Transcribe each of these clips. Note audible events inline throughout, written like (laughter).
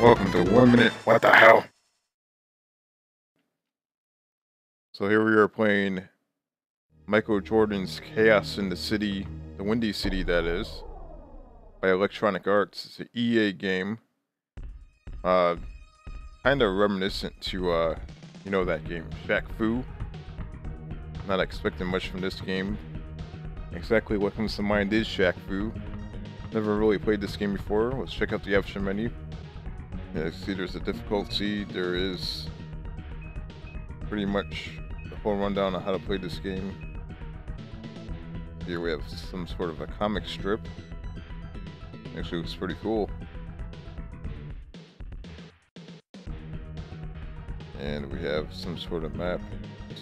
Welcome to One Minute What the Hell. So here we are playing Michael Jordan's Chaos in the City, the Windy City that is, by Electronic Arts. It's an EA game. Uh, kind of reminiscent to, uh, you know that game, Shaq Fu. Not expecting much from this game. Exactly what comes to mind is Shaq Fu. Never really played this game before. Let's check out the option menu. Yeah, see there's a difficulty. There is pretty much the whole rundown on how to play this game. Here we have some sort of a comic strip. Actually looks pretty cool. And we have some sort of map.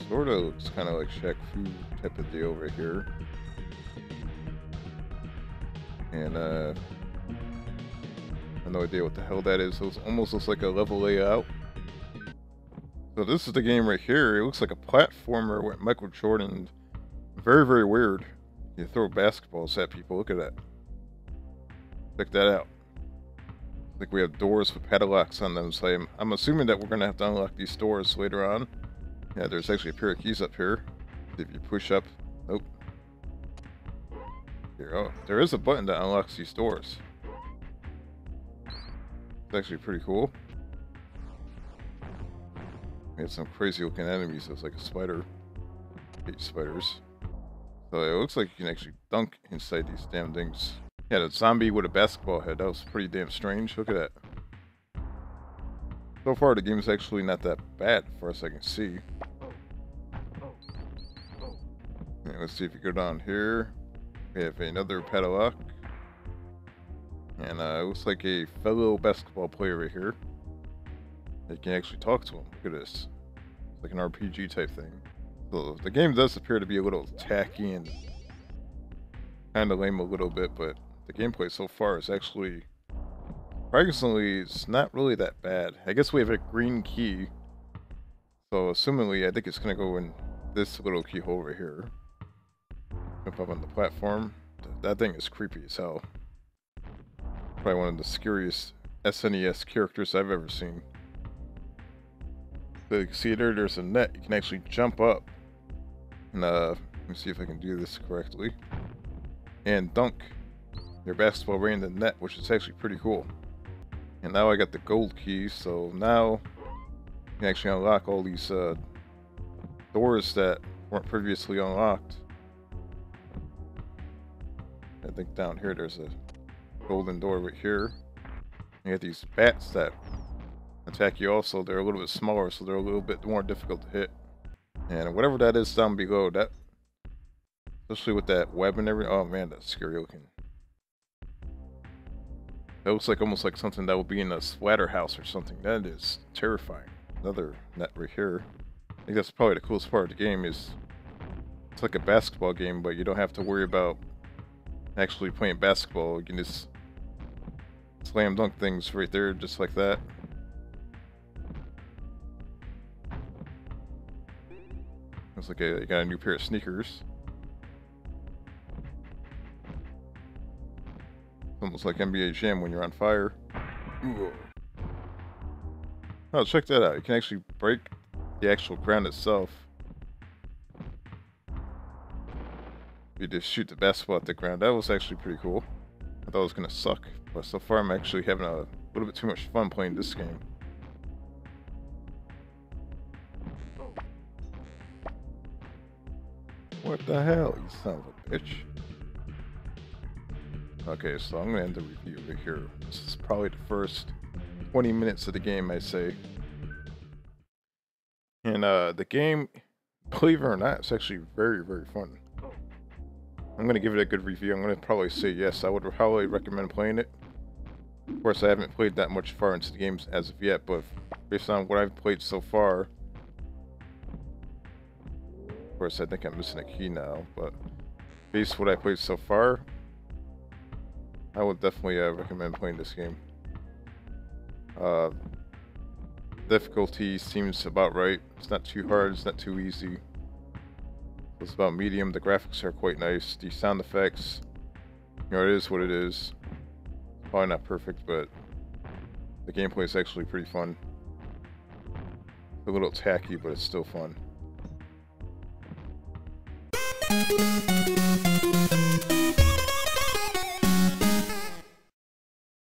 Sort of looks kind of like Shaq Fu type of deal right here. And uh have no idea what the hell that is. So It almost looks like a level layout. So this is the game right here. It looks like a platformer with Michael Jordan. Very, very weird. You throw basketballs at people. Look at that. Check that out. I think we have doors with padlocks on them. So I'm, I'm assuming that we're going to have to unlock these doors later on. Yeah, there's actually a pair of keys up here. If you push up. Nope. Here, oh, there is a button that unlocks these doors. It's actually pretty cool. We have some crazy looking enemies. It's like a spider. Hate spiders. So it looks like you can actually dunk inside these damn things. Yeah, the zombie with a basketball head. That was pretty damn strange. Look at that. So far, the game is actually not that bad, for as I can see. Yeah, let's see if we go down here. We have another padlock. And uh, it looks like a fellow basketball player right here. You can actually talk to him. Look at this. It's like an RPG type thing. So the game does appear to be a little tacky and kind of lame a little bit, but the gameplay so far is actually surprisingly it's not really that bad. I guess we have a green key, so assumingly I think it's gonna go in this little keyhole right here. Jump up on the platform. That thing is creepy as hell probably one of the scariest SNES characters I've ever seen. So you can see there, there's a net. You can actually jump up. And uh, let me see if I can do this correctly. And dunk your basketball right in the net, which is actually pretty cool. And now I got the gold key, so now you can actually unlock all these uh, doors that weren't previously unlocked. I think down here there's a golden door right here. You got these bats that attack you also. They're a little bit smaller, so they're a little bit more difficult to hit. And whatever that is down below, that especially with that web and everything. Oh man, that's scary looking. That looks like almost like something that would be in a Splatterhouse or something. That is terrifying. Another net right here. I think that's probably the coolest part of the game is it's like a basketball game, but you don't have to worry about actually playing basketball. You can just slam dunk things right there, just like that. Looks like I got a new pair of sneakers. Almost like NBA Jam when you're on fire. Ooh. Oh, check that out. You can actually break the actual ground itself. You just shoot the basketball at the ground. That was actually pretty cool. I thought it was going to suck. But so far I'm actually having a little bit too much fun playing this game. What the hell, you son of a bitch. Okay, so I'm going to end the review right here. This is probably the first 20 minutes of the game, I say. And uh, the game, believe it or not, it's actually very, very fun. I'm going to give it a good review. I'm going to probably say yes. I would probably recommend playing it. Of course, I haven't played that much far into the games as of yet, but based on what I've played so far, of course, I think I'm missing a key now, but based on what I played so far, I would definitely uh, recommend playing this game. Uh, difficulty seems about right. It's not too hard, it's not too easy was about medium. The graphics are quite nice. The sound effects, you know, it is what it is. Probably not perfect, but the gameplay is actually pretty fun. A little tacky, but it's still fun. Thank (laughs) you.